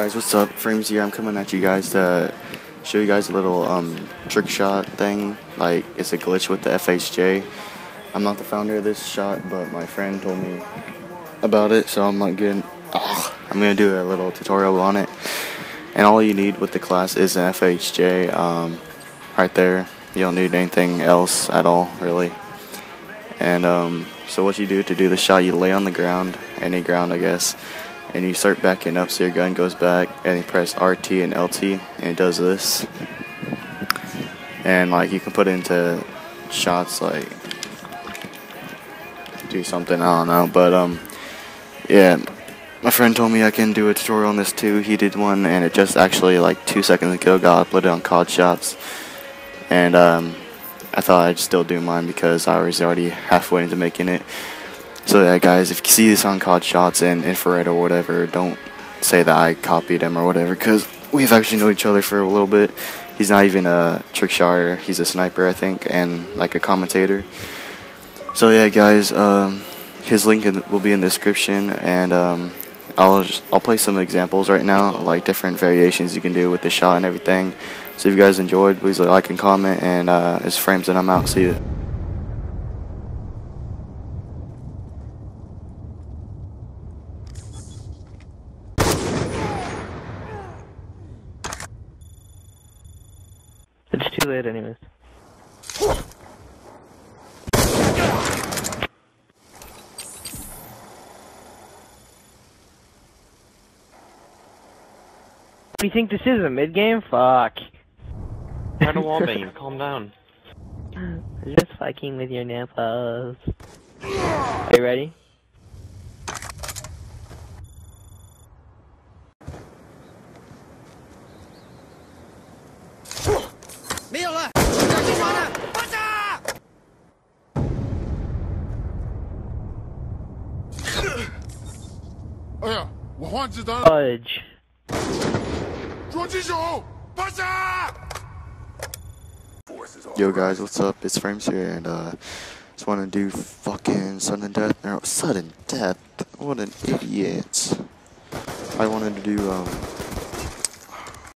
guys, what's up? Frayms here. I'm coming at you guys to show you guys a little um, trick shot thing. Like it's a glitch with the FHJ. I'm not the founder of this shot, but my friend told me about it, so I'm not getting. Oh, I'm gonna do a little tutorial on it. And all you need with the class is an FHJ. Um, right there. You don't need anything else at all, really. And um, so what you do to do the shot, you lay on the ground, any ground, I guess and you start backing up so your gun goes back and you press RT and LT and it does this. And like you can put into shots like do something I don't know. But um yeah. My friend told me I can do a tutorial on this too. He did one and it just actually like two seconds ago got uploaded on COD shots. And um I thought I'd still do mine because I was already halfway into making it so yeah, guys, if you see this on COD Shots and Infrared or whatever, don't say that I copied him or whatever, because we've actually known each other for a little bit. He's not even a trick shotter, he's a sniper, I think, and like a commentator. So yeah, guys, um, his link will be in the description, and um, I'll just, I'll play some examples right now, like different variations you can do with the shot and everything. So if you guys enjoyed, please like and comment, and uh, it's Frayms, and I'm out. See you. It's too late anyways. Do you think this is a mid game? Fuck. Try to wallbang, calm down. Just fucking with your nipples. Are you ready? Fudge. Yo guys, what's up? It's Frayms here, and uh, just want to do fucking sudden death. No, sudden death. What an idiot! I wanted to do um